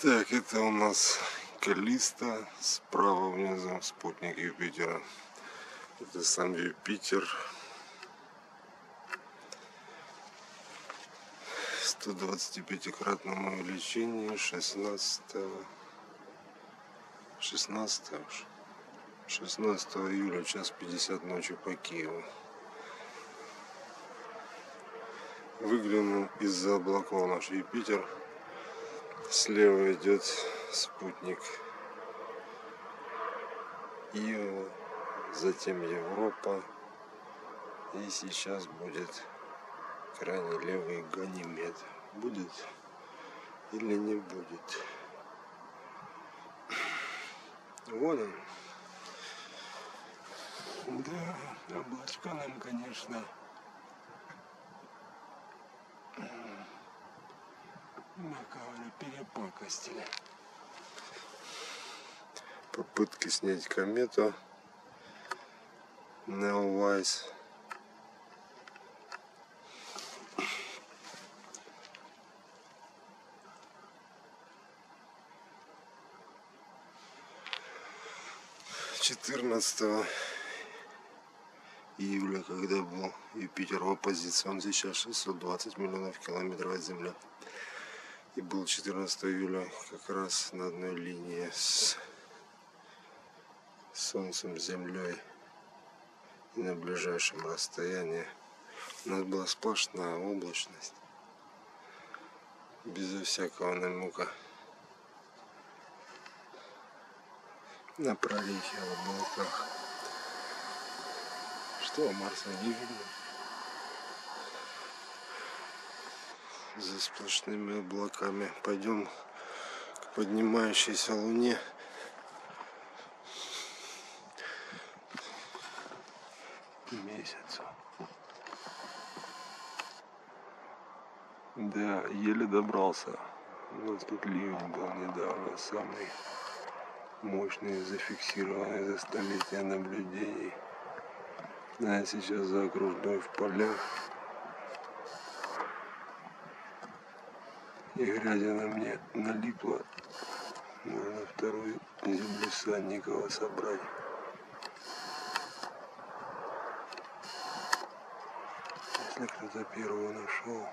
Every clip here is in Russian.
Так, это у нас Калиста, справа внизу спутник Юпитера. Это сам Юпитер. 125-кратному увеличению 16 16 уж 16 июля час 50 ночи по Киеву выглянул из-за облаков наш Юпитер Слева идет спутник Ио, затем Европа. И сейчас будет крайне левый Ганимед. Будет или не будет? Вот он. Да, облачка нам, конечно, Макавры перепакостили. Попытки снять комету. Neowise. Четырнадцатого июля, когда был Юпитер в оппозиции, он сейчас 620 миллионов километров от Земли и был 14 июля как раз на одной линии с Солнцем, Землей и на ближайшем расстоянии. У нас была сплошная облачность, безо всякого намека на прорехи в облаках. Что Марса не видно? За сплошными облаками. Пойдем к поднимающейся луне. Месяцу. Да, еле добрался. У нас тут ливень был недавно, самый мощный, зафиксированный за столетия наблюдений. А сейчас за окружной в полях И глядя на мне налипло, можно вторую землю Санникова собрать. Если кто-то первого нашел.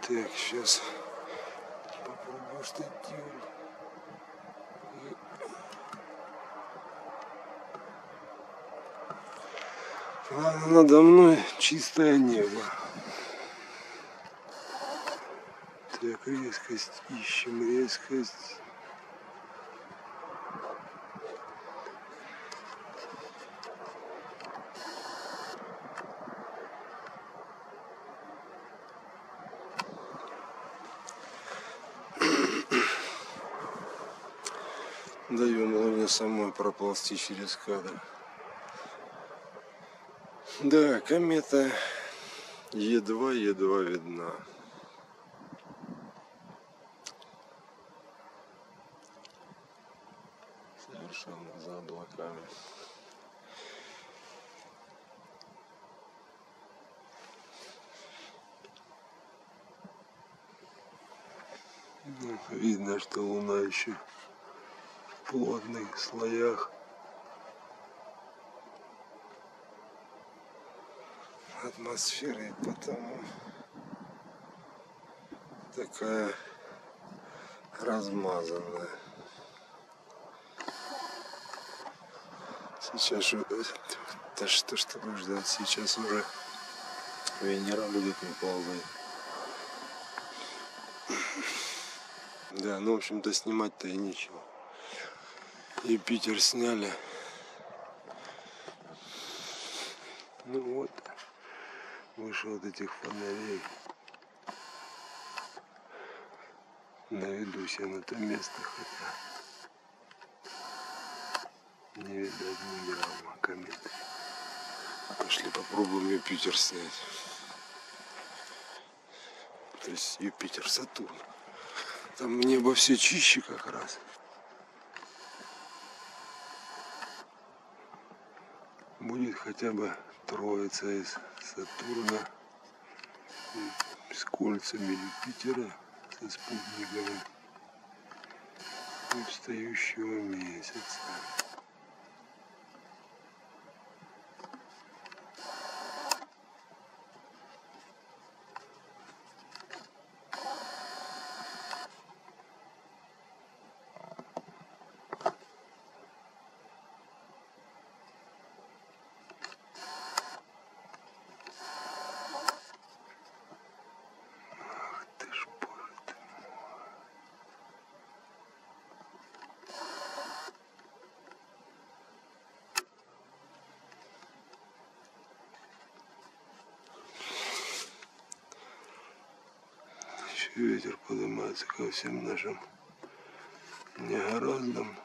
Так, сейчас попробую надо мной чистое небо. Так, резкость ищем, резкость. Даем главное самой проползти через кадр. Да, комета едва-едва видна. Совершенно за облаками. Ну, видно, что луна еще в плотных слоях атмосферы, потому такая размазанная. Сейчас да что ж такое ждать, сейчас уже Венера будет не полной. Да, ну в общем-то снимать-то и ничего. Юпитер сняли. Ну вот выше вот этих фонарей. Наведусь я на то место хотя не видать ни грамма кометы. Пошли попробуем Юпитер снять. То есть Юпитер Сатурн. Там небо все чище как раз. Будет хотя бы троица из Сатурна с кольцами Юпитера, со спутниками и встающего месяца. Ветер поднимается ко всем нашим негораздам.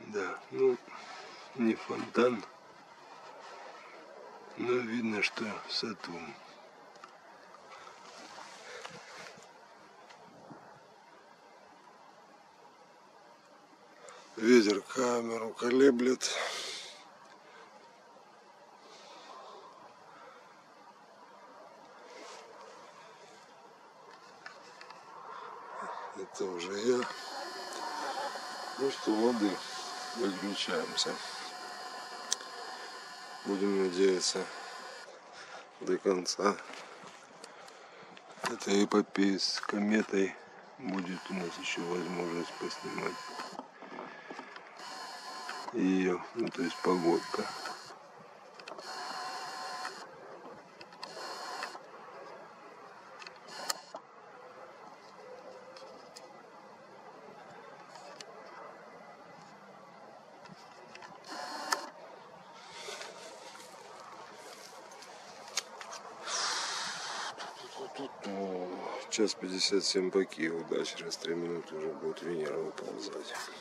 Да, ну, не фонтан, но видно, что Сатурн. Ветер камеру колеблет. Это уже я. Ну что, воды, выключаемся. Будем надеяться до конца этой эпопеи с кометой будет у нас еще возможность поснимать ее, ну то есть погодка. Час 57 по Киеву, дальше через 3 минуты уже будет Венера выползать.